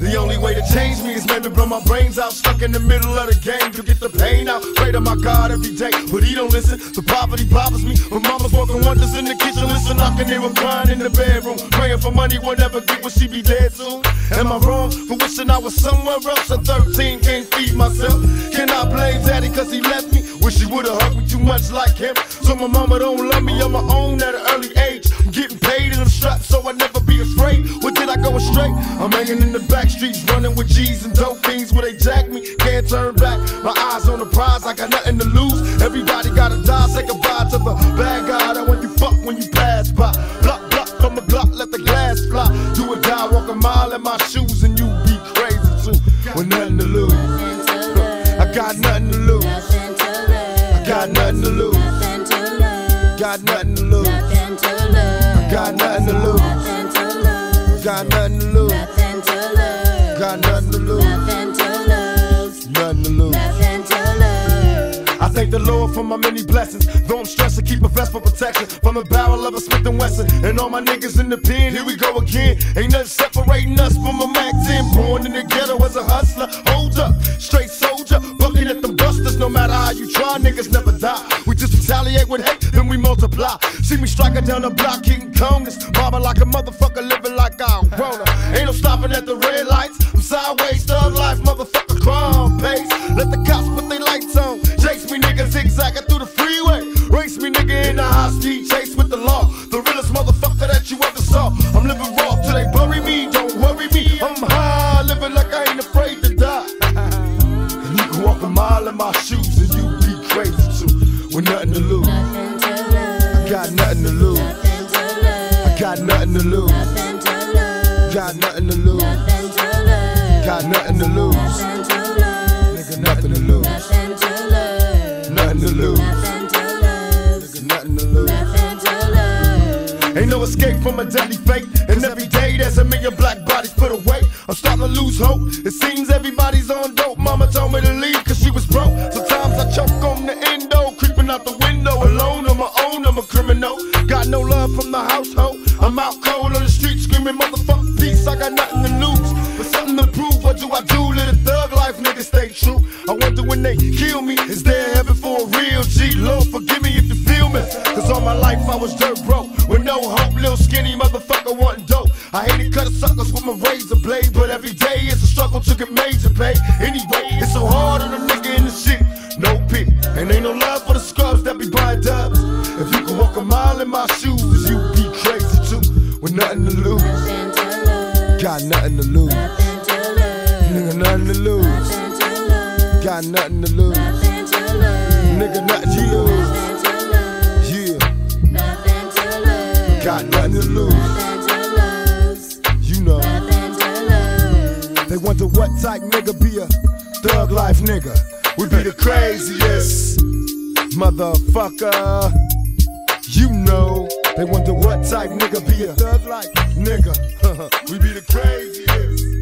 The only way to change me is maybe blow my brains out, stuck in the middle of the game to get the pain out. Pray to my God every day, but he don't listen. The poverty bothers me. My mama's working wonders in the kitchen, listen, I can hear her crying in the bedroom, praying for money, will never get what she be dead soon. Am I wrong for wishing I was somewhere else? At 13, can't feed myself. Can I blame daddy cause he left me? Wish he would've hugged me too much like him. So my mama don't love me on my own at an early age. I'm getting paid and I'm strapped so I never. What did I go astray? I'm hanging in the back streets, running with G's and dope fiends where they jack me. Can't turn back. My eyes on the prize, I got nothing to lose. Everybody gotta die, say goodbye to the bad guy that when you fuck when you pass by. Block, block from the block, let the glass fly. Do or die, walk a mile in my shoes and you be crazy too. With nothing to lose. I got nothing to lose. I got nothing to lose. Got nothing Got nothing to lose. Got nothing to lose. Nothing to lose. Nothing to lose. I thank the Lord for my many blessings. Though I'm stressed, I keep a vest for protection from the barrel of a Smith and Wesson. And all my niggas in the pen, here we go again. Ain't nothing separating us from a Mac 10. Born in the ghetto as a hustler. Hold up, straight soldier, bucking at them busters. No matter how you try, niggas never die. We just retaliate with hate, then we multiply. See me striking down the block, hitting congas. Bobbing like a motherfucker, nigga, zigzagging through the freeway. Race me, nigga, in the high speed chase with the law. The realest motherfucker that you ever saw. I'm living raw till they bury me. Don't worry me. I'm high, living like I ain't afraid to die. and you can walk a mile in my shoes and you be crazy too. With nothing to lose. I got nothing to lose. I got nothing to lose. Got nothing to lose. Got nothing to lose. Nigga, nothing to lose. Nothing to lose. Nigga, nothing to lose. Ain't no escape from a deadly fate. And every day there's a million black bodies put away. I'm starting to lose hope. It seems everybody's on dope. Mama told me to leave cause she was broke. Sometimes I choke on the endo, creeping out the window alone on my own. I'm a criminal. Got no love from the household. I'm out cold on the street screaming, motherfucker, peace. I got nothing to lose, but something to prove. What do I do? Live a thug life, nigga, stay true. I wonder when they kill me, is there heaven Cause all my life I was dirt broke, with no hope, little skinny motherfucker wanting dope. I hated cutting suckers with my razor blade, but every day it's a struggle to get major pay. Anyway, it's so hard on a nigga in the shit. No pity, and ain't no love for the scrubs that be buying dubs. If you can walk a mile in my shoes, you'd be crazy too, with nothing to lose. Got nothing to lose. Nigga, nothing to lose. Got nothing to lose. Nigga, nothing to lose. They wonder what type nigga be a thug life nigga. We be the craziest motherfucker. You know, they wonder what type nigga be a thug life nigga. we be the craziest.